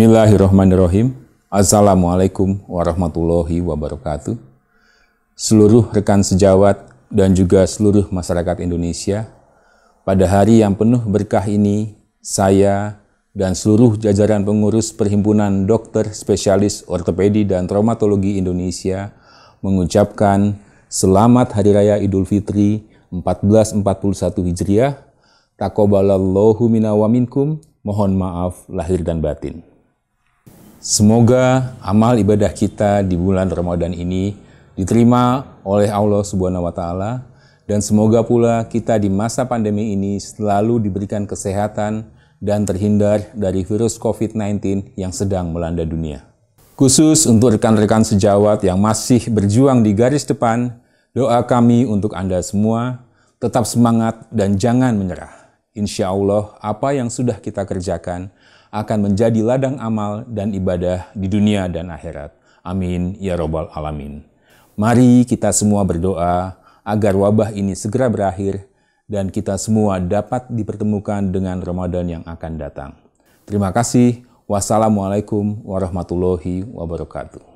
Bismillahirrahmanirrahim. Assalamualaikum warahmatullahi wabarakatuh. Seluruh rekan sejawat dan juga seluruh masyarakat Indonesia, pada hari yang penuh berkah ini, saya dan seluruh jajaran pengurus Perhimpunan Dokter Spesialis Ortopedi dan Traumatologi Indonesia mengucapkan selamat Hari Raya Idul Fitri 1441 Hijriah. Takobalallahu minna wa minkum. Mohon maaf lahir dan batin. Semoga amal ibadah kita di bulan Ramadan ini diterima oleh Allah Subhanahu wa taala dan semoga pula kita di masa pandemi ini selalu diberikan kesehatan dan terhindar dari virus COVID-19 yang sedang melanda dunia. Khusus untuk rekan-rekan sejawat yang masih berjuang di garis depan, doa kami untuk Anda semua tetap semangat dan jangan menyerah. Insya Allah, apa yang sudah kita kerjakan akan menjadi ladang amal dan ibadah di dunia dan akhirat. Amin ya Robbal 'Alamin. Mari kita semua berdoa agar wabah ini segera berakhir dan kita semua dapat dipertemukan dengan Ramadan yang akan datang. Terima kasih. Wassalamualaikum warahmatullahi wabarakatuh.